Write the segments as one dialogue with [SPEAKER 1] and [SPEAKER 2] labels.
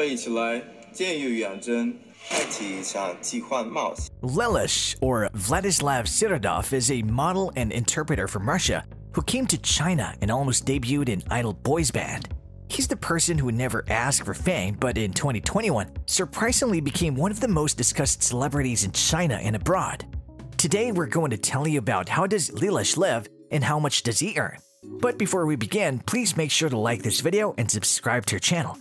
[SPEAKER 1] 会一起来见于远征。
[SPEAKER 2] Lelush, or Vladislav Sidorov, is a model and interpreter from Russia who came to China and almost debuted in Idol Boys Band. He's the person who never asked for fame, but in 2021, surprisingly became one of the most discussed celebrities in China and abroad. Today, we're going to tell you about how does Lelush live and how much does he earn. But before we begin, please make sure to like this video and subscribe to her channel.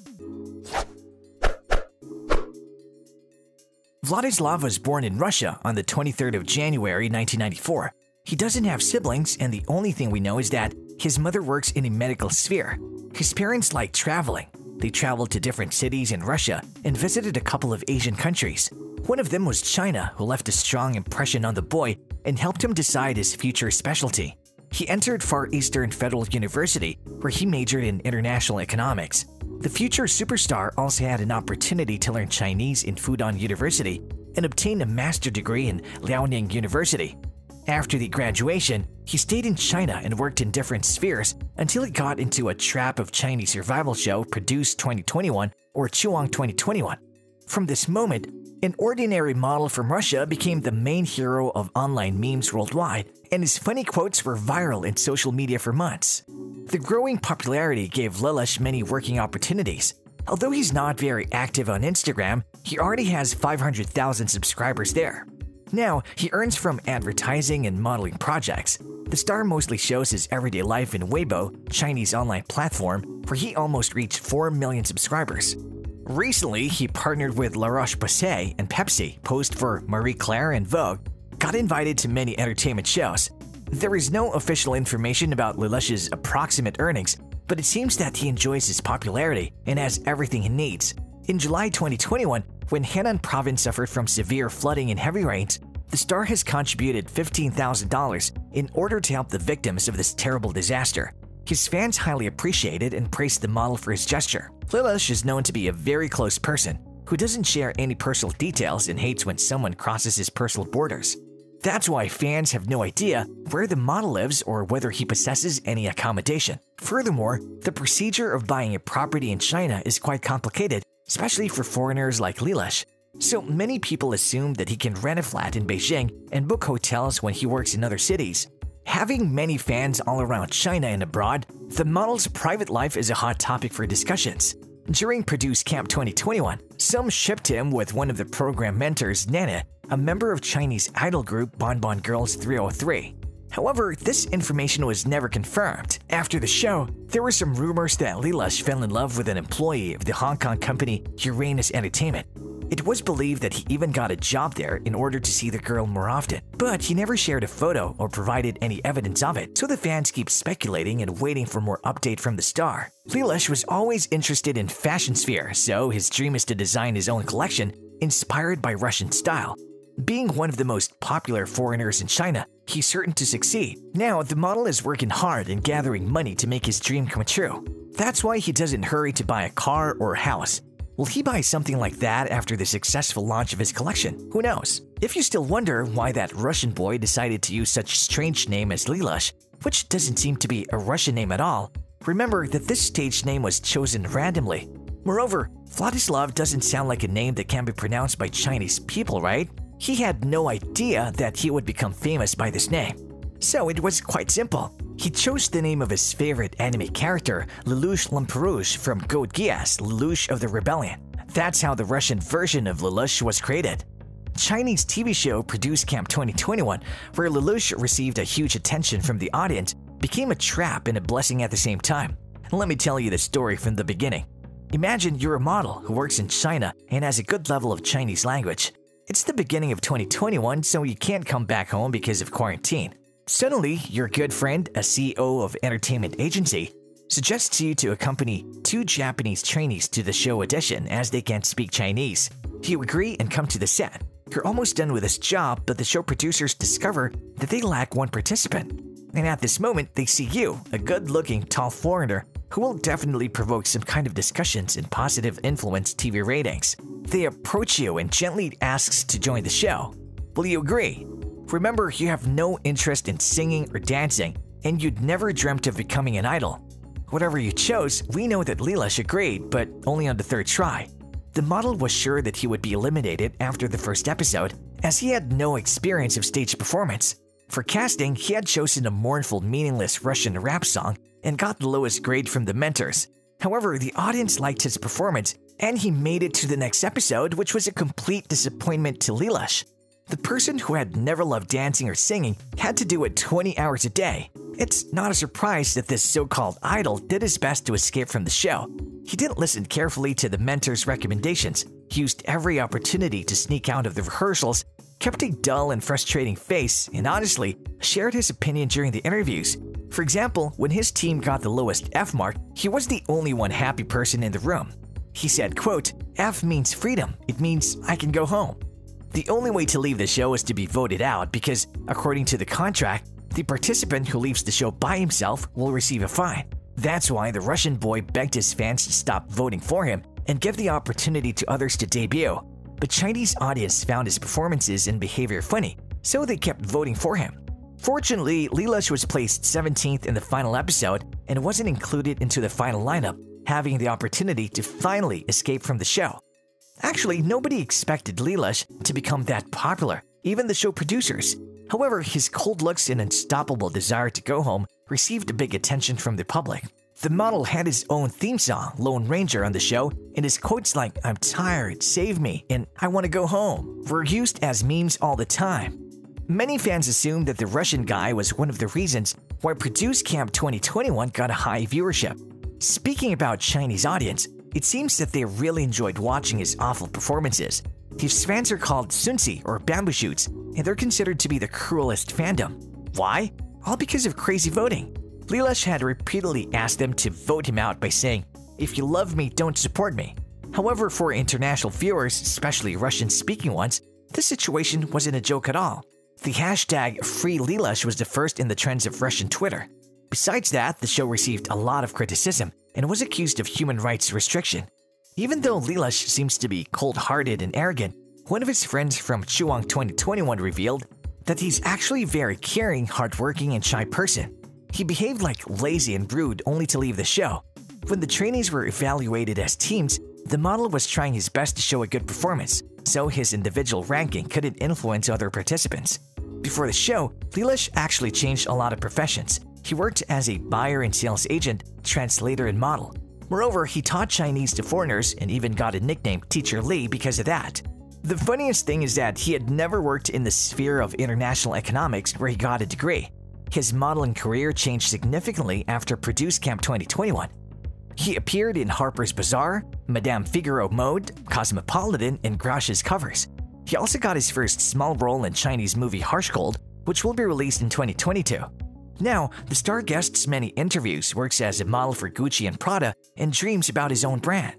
[SPEAKER 2] Vladislav was born in Russia on the 23rd of January 1994. He doesn't have siblings, and the only thing we know is that his mother works in a medical sphere. His parents like traveling. They traveled to different cities in Russia and visited a couple of Asian countries. One of them was China, who left a strong impression on the boy and helped him decide his future specialty. He entered Far Eastern Federal University, where he majored in international economics. The future superstar also had an opportunity to learn Chinese in Fudan University and obtain a master degree in Liaoning University. After the graduation, he stayed in China and worked in different spheres until he got into a trap of Chinese survival show Produced 2021 or Chuang 2021. From this moment, an ordinary model from Russia became the main hero of online memes worldwide, and his funny quotes were viral in social media for months. The growing popularity gave Lelush many working opportunities. Although he's not very active on Instagram, he already has 500,000 subscribers there. Now, he earns from advertising and modeling projects. The star mostly shows his everyday life in Weibo, Chinese online platform, where he almost reached 4 million subscribers. Recently, he partnered with La Roche-Posay and Pepsi, posed for Marie Claire and Vogue, got invited to many entertainment shows. There is no official information about Lelush's approximate earnings, but it seems that he enjoys his popularity and has everything he needs. In July 2021, when Henan province suffered from severe flooding and heavy rains, the star has contributed $15,000 in order to help the victims of this terrible disaster. His fans highly appreciated and praised the model for his gesture. Lelush is known to be a very close person who doesn't share any personal details and hates when someone crosses his personal borders. That's why fans have no idea where the model lives or whether he possesses any accommodation. Furthermore, the procedure of buying a property in China is quite complicated, especially for foreigners like Lelush. So many people assume that he can rent a flat in Beijing and book hotels when he works in other cities. Having many fans all around China and abroad, the model's private life is a hot topic for discussions. During Produce Camp 2021, some shipped him with one of the program mentors, Nana, a member of Chinese idol group Bonbon Bon Girls 303. However, this information was never confirmed. After the show, there were some rumors that Lelush fell in love with an employee of the Hong Kong company Uranus Entertainment. It was believed that he even got a job there in order to see the girl more often, but he never shared a photo or provided any evidence of it, so the fans keep speculating and waiting for more update from the star. Lelush was always interested in fashion sphere, so his dream is to design his own collection inspired by Russian style. Being one of the most popular foreigners in China, he's certain to succeed. Now, the model is working hard and gathering money to make his dream come true. That's why he doesn't hurry to buy a car or a house. Will he buy something like that after the successful launch of his collection? Who knows? If you still wonder why that Russian boy decided to use such strange name as Lelush, which doesn't seem to be a Russian name at all, remember that this stage name was chosen randomly. Moreover, Vladislav doesn't sound like a name that can be pronounced by Chinese people, right? He had no idea that he would become famous by this name. So it was quite simple. He chose the name of his favorite anime character, Lelouch Lamperouge from Code Geass, Lelouch of the Rebellion. That's how the Russian version of Lelush was created. Chinese TV show Produce Camp 2021, where Lelush received a huge attention from the audience, became a trap and a blessing at the same time. Let me tell you the story from the beginning. Imagine you're a model who works in China and has a good level of Chinese language. It's the beginning of 2021, so you can't come back home because of quarantine. Suddenly, your good friend, a CEO of entertainment agency, suggests you to accompany two Japanese trainees to the show audition as they can't speak Chinese. You agree and come to the set. You're almost done with this job, but the show producers discover that they lack one participant. And at this moment, they see you, a good looking, tall foreigner, who will definitely provoke some kind of discussions and positive influence TV ratings. They approach you and gently asks to join the show. Will you agree? Remember, you have no interest in singing or dancing, and you'd never dreamt of becoming an idol. Whatever you chose, we know that Lelush agreed, but only on the third try. The model was sure that he would be eliminated after the first episode, as he had no experience of stage performance. For casting, he had chosen a mournful, meaningless Russian rap song and got the lowest grade from the mentors. However, the audience liked his performance, and he made it to the next episode, which was a complete disappointment to Lelush. The person who had never loved dancing or singing had to do it 20 hours a day. It's not a surprise that this so called idol did his best to escape from the show. He didn't listen carefully to the mentor's recommendations, he used every opportunity to sneak out of the rehearsals, kept a dull and frustrating face, and honestly, shared his opinion during the interviews. For example, when his team got the lowest F mark, he was the only one happy person in the room. He said, quote, F means freedom. It means I can go home. The only way to leave the show is to be voted out because, according to the contract, the participant who leaves the show by himself will receive a fine. That's why the Russian boy begged his fans to stop voting for him and give the opportunity to others to debut. But Chinese audience found his performances and behavior funny, so they kept voting for him. Fortunately, Lelush was placed 17th in the final episode and wasn't included into the final lineup, having the opportunity to finally escape from the show. Actually, nobody expected Lelush to become that popular, even the show producers. However, his cold looks and unstoppable desire to go home received big attention from the public. The model had his own theme song, Lone Ranger, on the show, and his quotes like, I'm tired, save me, and I want to go home, were used as memes all the time. Many fans assumed that the Russian guy was one of the reasons why Produce Camp 2021 got a high viewership. Speaking about Chinese audience, it seems that they really enjoyed watching his awful performances. His fans are called Sunsi or bamboo shoots, and they're considered to be the cruelest fandom. Why? All because of crazy voting. Lelush had repeatedly asked them to vote him out by saying, If you love me, don't support me. However, for international viewers, especially Russian speaking ones, this situation wasn't a joke at all. The hashtag FreeLelush was the first in the trends of Russian Twitter. Besides that, the show received a lot of criticism and was accused of human rights restriction. Even though Lelush seems to be cold-hearted and arrogant, one of his friends from Chuang 2021 revealed that he's actually a very caring, hardworking, and shy person. He behaved like lazy and rude only to leave the show. When the trainees were evaluated as teams, the model was trying his best to show a good performance, so his individual ranking couldn't influence other participants. Before the show, Lelush actually changed a lot of professions. He worked as a buyer and sales agent, translator, and model. Moreover, he taught Chinese to foreigners and even got a nickname Teacher Lee because of that. The funniest thing is that he had never worked in the sphere of international economics where he got a degree. His modeling career changed significantly after Produce Camp 2021. He appeared in Harper's Bazaar, Madame Figaro Mode, Cosmopolitan, and Grazia's covers. He also got his first small role in Chinese movie Harsh Gold, which will be released in 2022. Now, the star guests many interviews, works as a model for Gucci and Prada, and dreams about his own brand.